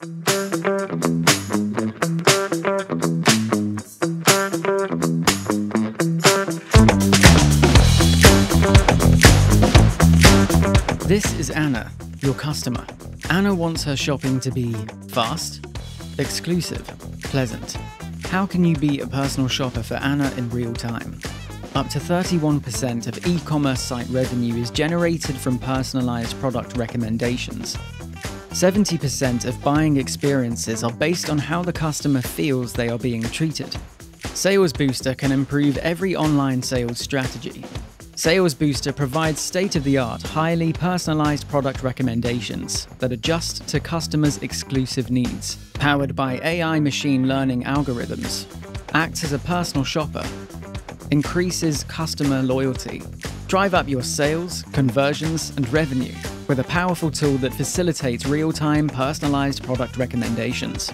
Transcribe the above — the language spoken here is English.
This is Anna, your customer. Anna wants her shopping to be fast, exclusive, pleasant. How can you be a personal shopper for Anna in real time? Up to 31% of e commerce site revenue is generated from personalized product recommendations. 70% of buying experiences are based on how the customer feels they are being treated. Sales Booster can improve every online sales strategy. Sales Booster provides state of the art, highly personalized product recommendations that adjust to customers' exclusive needs. Powered by AI machine learning algorithms, acts as a personal shopper, increases customer loyalty, drive up your sales, conversions, and revenue with a powerful tool that facilitates real time personalized product recommendations.